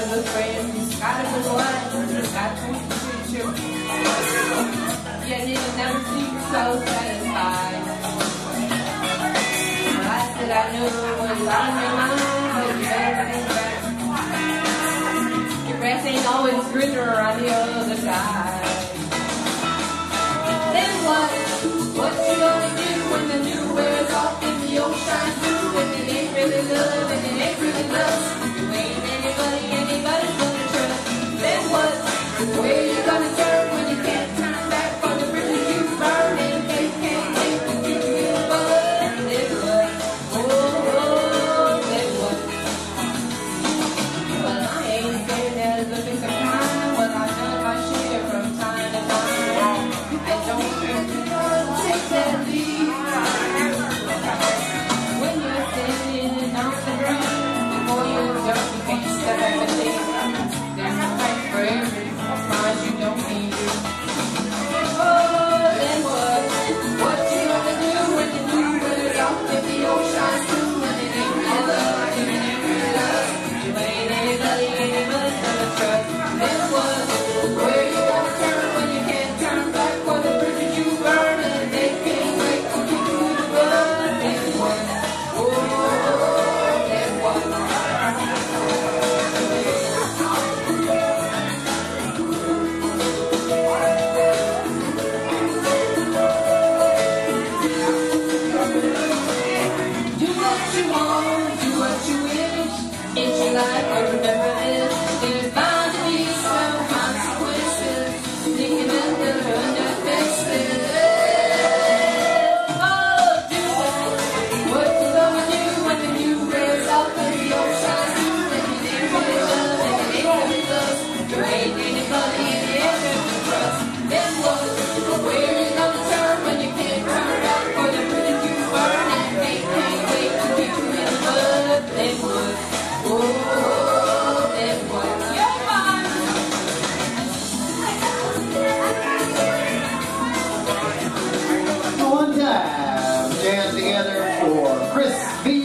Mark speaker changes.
Speaker 1: I got a good friend, he's got a good wife, he's got two sweet. Yet he'll never seem so satisfied. Well, I said I knew it was on your mind, but you better think back. Your grass ain't always greener on the other side. together for Chris V.